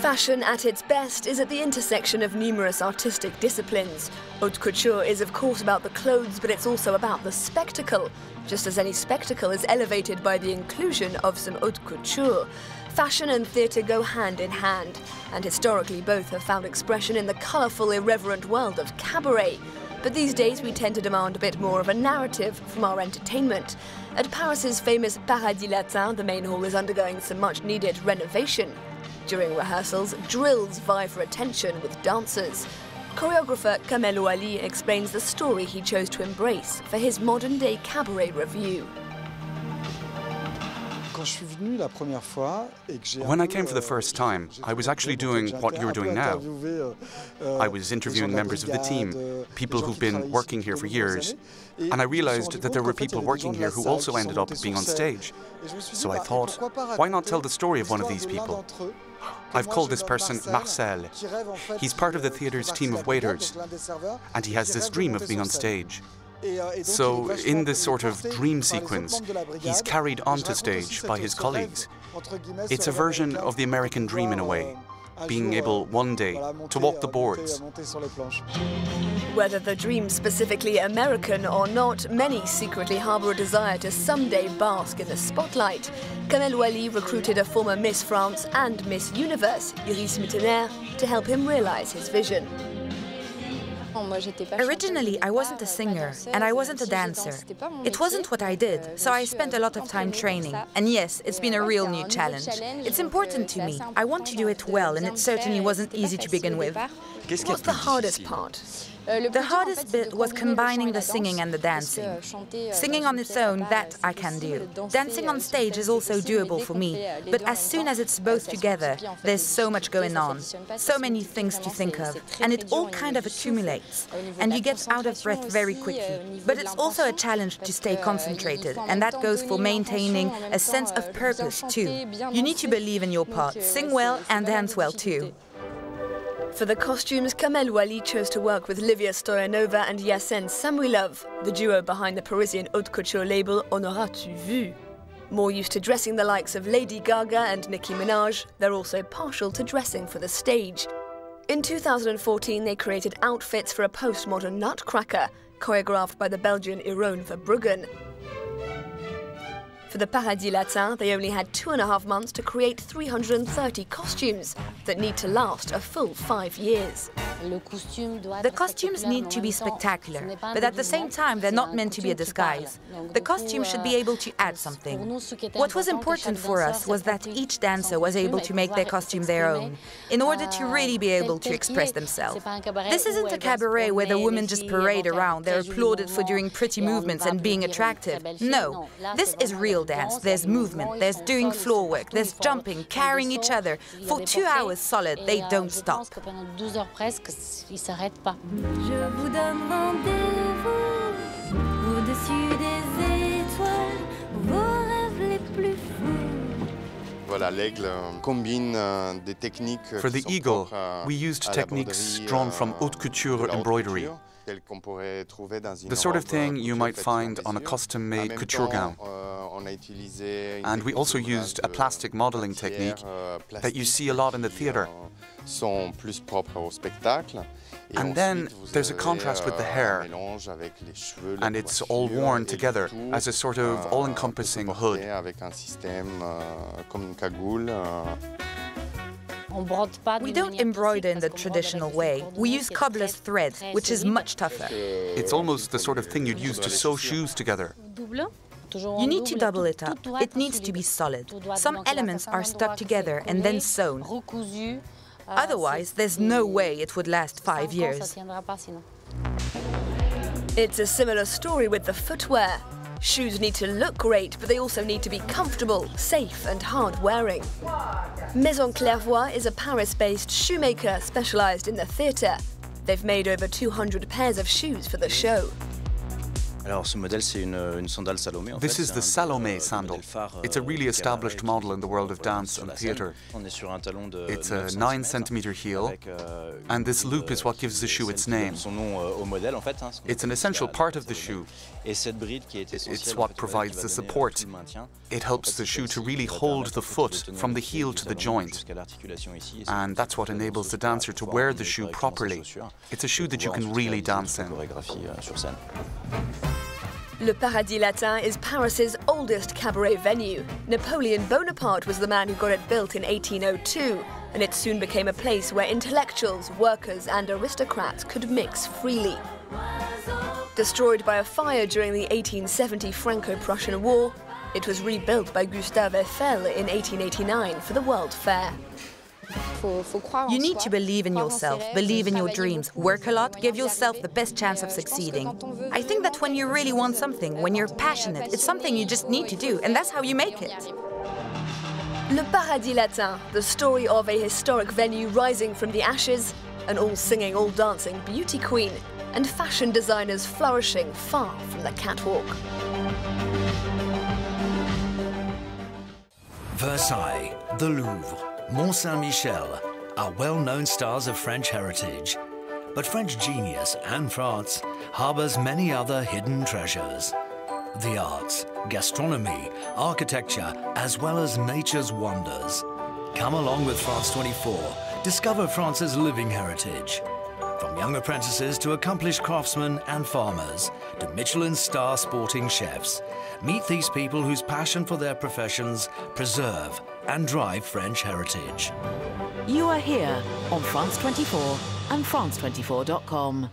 Fashion at its best is at the intersection of numerous artistic disciplines. Haute couture is, of course, about the clothes, but it's also about the spectacle, just as any spectacle is elevated by the inclusion of some haute couture. Fashion and theatre go hand in hand, and historically both have found expression in the colourful, irreverent world of cabaret. But these days we tend to demand a bit more of a narrative from our entertainment. At Paris's famous Paradis Latin, the main hall is undergoing some much needed renovation. During rehearsals, drills vie for attention with dancers. Choreographer Kamel Ouali explains the story he chose to embrace for his modern day cabaret revue. When I came for the first time, I was actually doing what you're doing now. I was interviewing members of the team, people who've been working here for years, and I realized that there were people working here who also ended up being on stage. So I thought, why not tell the story of one of these people? I've called this person Marcel. He's part of the theater's team of waiters, and he has this dream of being on stage. So, in this sort of dream sequence, he's carried onto stage by his colleagues. It's a version of the American dream in a way, being able one day to walk the boards. Whether the dream specifically American or not, many secretly harbour a desire to someday bask in the spotlight. Kamel Ouali recruited a former Miss France and Miss Universe, Iris Mittenaere, to help him realise his vision. Originally, I wasn't a singer and I wasn't a dancer. It wasn't what I did, so I spent a lot of time training. And yes, it's been a real new challenge. It's important to me. I want to do it well, and it certainly wasn't easy to begin with. What's the hardest part? The hardest bit was combining the singing and the dancing. Singing on its own, that I can do. Dancing on stage is also doable for me, but as soon as it's both together, there's so much going on, so many things to think of, and it all kind of accumulates, and you get out of breath very quickly. But it's also a challenge to stay concentrated, and that goes for maintaining a sense of purpose too. You need to believe in your part, sing well and dance well too. For the costumes, Kamel Ouali chose to work with Livia Stoyanova and Yassen Samuilov, the duo behind the Parisian haute couture label On Vu. More used to dressing the likes of Lady Gaga and Nicki Minaj, they're also partial to dressing for the stage. In 2014, they created outfits for a postmodern nutcracker, choreographed by the Belgian Jeroen Verbruggen. For the Paradis Latin, they only had two and a half months to create 330 costumes that need to last a full five years. The costumes need to be spectacular, but at the same time, they're not meant to be a disguise. The costume should be able to add something. What was important for us was that each dancer was able to make their costume their own, in order to really be able to express themselves. This isn't a cabaret where the women just parade around, they're applauded for doing pretty movements and being attractive. No, this is real dance. There's movement, there's doing floor work, there's jumping, carrying each other. For two hours solid, they don't stop. Il s'arrête pas. Je vous donne rendez-vous au-dessus des étoiles, vos rêves les plus fous. Voilà, l'aigle combine des techniques. For the eagle, we used techniques drawn from haute couture embroidery. The sort of thing you might find on a custom-made couture gown. And we also used a plastic modeling technique that you see a lot in the theatre. And then there's a contrast with the hair, and it's all worn together as a sort of all-encompassing hood. We don't embroider in the traditional way. We use cobbler's thread, which is much tougher. It's almost the sort of thing you'd use to sew shoes together. You need to double it up. It needs to be solid. Some elements are stuck together and then sewn. Otherwise, there's no way it would last five years. It's a similar story with the footwear. Shoes need to look great, but they also need to be comfortable, safe and hard-wearing. Maison Clairvoy is a Paris-based shoemaker specialised in the theatre. They've made over 200 pairs of shoes for the show. This is the Salomé sandal. It's a really established model in the world of dance and theatre. It's a 9 centimeter heel, and this loop is what gives the shoe its name. It's an essential part of the shoe. It's what provides the support. It helps the shoe to really hold the foot from the heel to the joint. And that's what enables the dancer to wear the shoe properly. It's a shoe that you can really dance in. Le Paradis Latin is Paris's oldest cabaret venue. Napoleon Bonaparte was the man who got it built in 1802, and it soon became a place where intellectuals, workers, and aristocrats could mix freely. Destroyed by a fire during the 1870 Franco-Prussian War, it was rebuilt by Gustave Eiffel in 1889 for the World Fair. You need to believe in yourself, believe in your dreams, work a lot, give yourself the best chance of succeeding. I think that when you really want something, when you're passionate, it's something you just need to do, and that's how you make it. Le Paradis Latin, the story of a historic venue rising from the ashes, an all singing, all dancing beauty queen, and fashion designers flourishing far from the catwalk. Versailles, the Louvre, Mont Saint-Michel are well-known stars of French heritage. But French genius and France harbours many other hidden treasures. The arts, gastronomy, architecture, as well as nature's wonders. Come along with France 24, discover France's living heritage. From young apprentices to accomplished craftsmen and farmers, Michelin star sporting chefs, meet these people whose passion for their professions preserve and drive French heritage. You are here on France 24 and France24.com.